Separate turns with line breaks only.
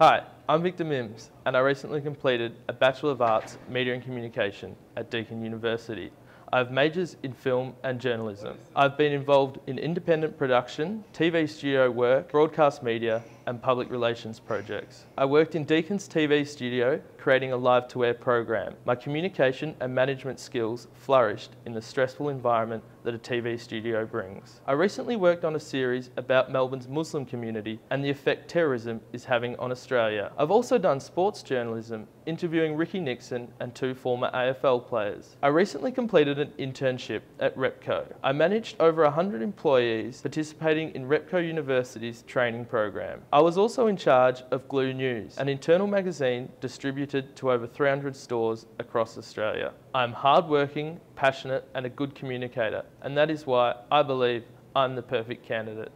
Hi, I'm Victor Mims and I recently completed a Bachelor of Arts Media and Communication at Deakin University. I have majors in film and journalism. I've been involved in independent production, TV studio work, broadcast media and public relations projects. I worked in Deakin's TV studio creating a live to air program. My communication and management skills flourished in the stressful environment that a TV studio brings. I recently worked on a series about Melbourne's Muslim community and the effect terrorism is having on Australia. I've also done sports journalism, interviewing Ricky Nixon and two former AFL players. I recently completed an internship at Repco. I managed over 100 employees participating in Repco University's training program. I was also in charge of Glue News, an internal magazine distributed to over 300 stores across Australia. I'm hardworking, passionate and a good communicator and that is why I believe I'm the perfect candidate.